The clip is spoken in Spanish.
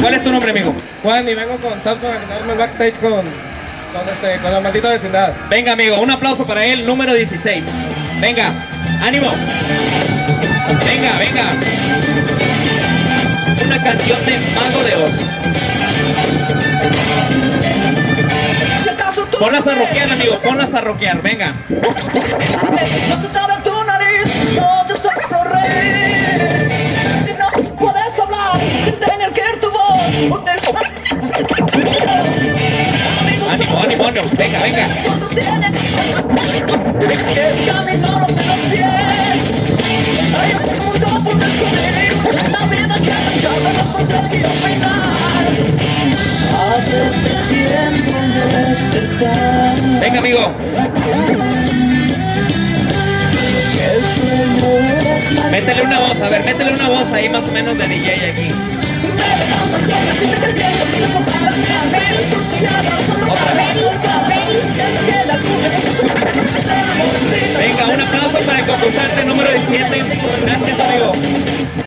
¿Cuál es tu nombre, amigo? Juan y vengo con Salto a ganarme el backstage con, con, este, con la maldita vecindad. Venga, amigo, un aplauso para él, número 16. Venga, ánimo. Venga, venga. Una canción de Mago de Oz. Si acaso tú Ponlas a rockear, amigo, ponlas a rockear, venga. Siento un despertar. Venga, amigo. Métele una voz, a ver, métele una voz ahí más o menos de DJ aquí. Venga, un aplauso para el concursante número 17. Gracias,